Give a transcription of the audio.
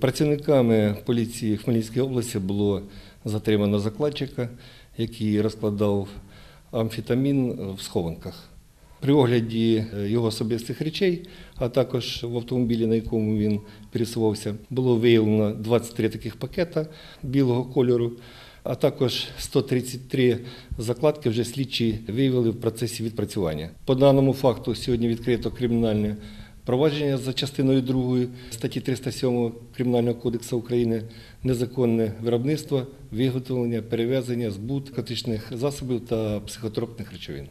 Працівниками поліції Хмельницької області було затримано закладчика, який розкладав амфетамін в схованках. При огляді е, його особистих речей, а також в автомобілі, на якому він пересувався, було виявлено 23 таких пакета білого кольору, а також 133 закладки вже слідчі виявили в процесі відпрацювання. По даному факту сьогодні відкрито кримінальне провадження за частиною 2 статті 307 Кримінального кодексу України незаконне виробництво, виготовлення, перевезення, збут наркотичних засобів та психотропних речовин.